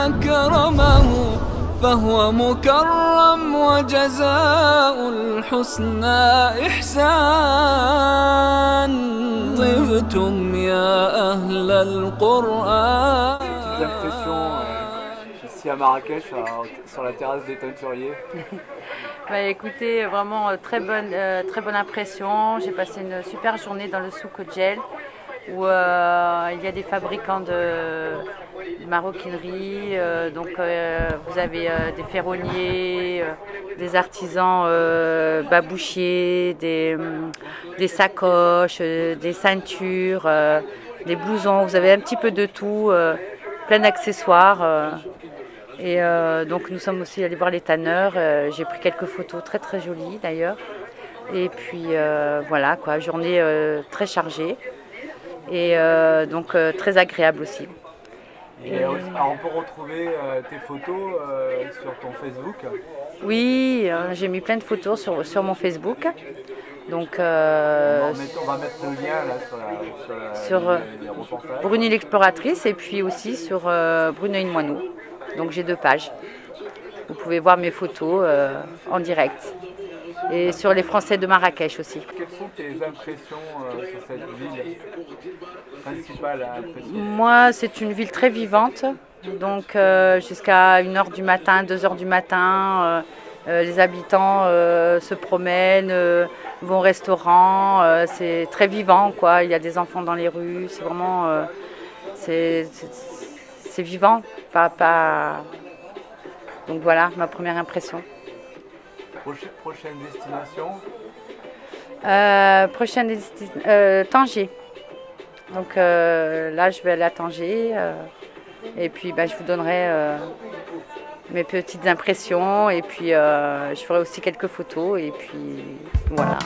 أكرمه فهو مكرم وجزاء الحسنى إحسان طبتم يا أهل القرآن Des impressions euh, ici à Marrakech, à- sur la terrasse des teinturiers. Bah, écoutez, vraiment euh, très bonne, euh, très bonne impression. J'ai passé une super journée dans le souk gel où euh, il y a des fabricants de maroquinerie. euh, donc euh, vous avez euh, des ferronniers, euh, des artisans euh, babouchiers, des, hum, des sacoches, des ceintures, des blousons. Vous avez un petit peu de tout, plein d'accessoires. et donc nous sommes aussi allés voir les tanneurs. J'ai pris quelques photos très très jolies d'ailleurs. Et puis voilà quoi, journée très chargée et euh, donc euh, très agréable aussi. Et euh, on peut retrouver tes photos sur ton Facebook? Oui, j'ai mis plein de photos sur, sur mon Facebook. Donc On, euh, va mettre, on va mettre le lien là sur, la, sur, la- Sur, les, les reportages. Brune l'exploratrice et puis aussi sur euh, Bruneuil Moineau. Donc j'ai deux pages. Vous pouvez voir mes photos euh, en direct. Et sur les Français de Marrakech aussi. Quelles sont tes impressions euh, sur cette ville Principale Moi, c'est une ville très vivante. Donc, euh, jusqu'à 1h du matin, 2h du matin, euh, euh, les habitants euh, se promènent, euh, vont au restaurant. c'est très vivant, quoi. Il y a des enfants dans les rues. C'est vraiment. c'est, c'est- c'est vivant. Pas, pas... Donc, voilà ma première impression. Prochaine, destination Euh, prochaine desti- euh, Tanger. Donc euh, là, je vais aller à Tanger. et puis, bah, je vous donnerai mes petites impressions. Et puis, je ferai aussi quelques photos. Et puis, voilà.